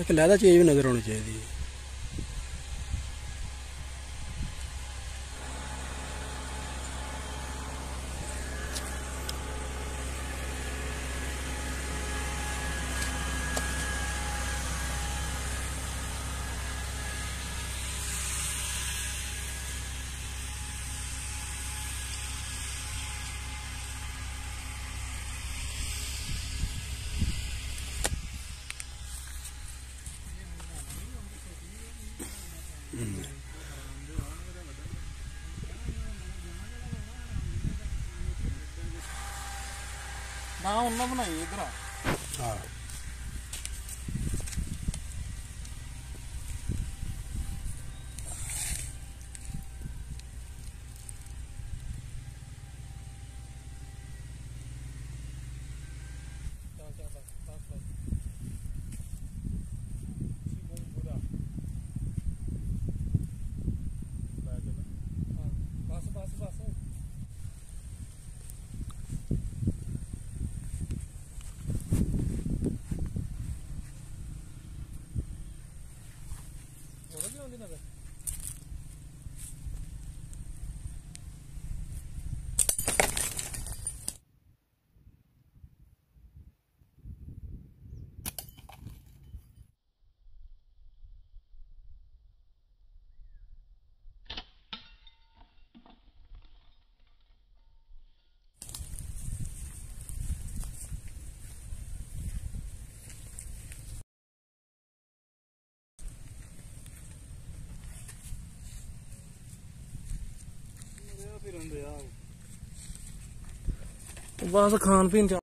ਇੱਕ ਲਹਿਦਾ ਚੇਂਜ ਵੀ ਨਜ਼ਰ ਆਉਣੀ ਚਾਹੀਦੀ ਹੈ। うん నా ఉన్నామున్నా ఇద్దరా Thank you. যাবে ਬਸ ਖਾਣ ਪੀਣ ਚ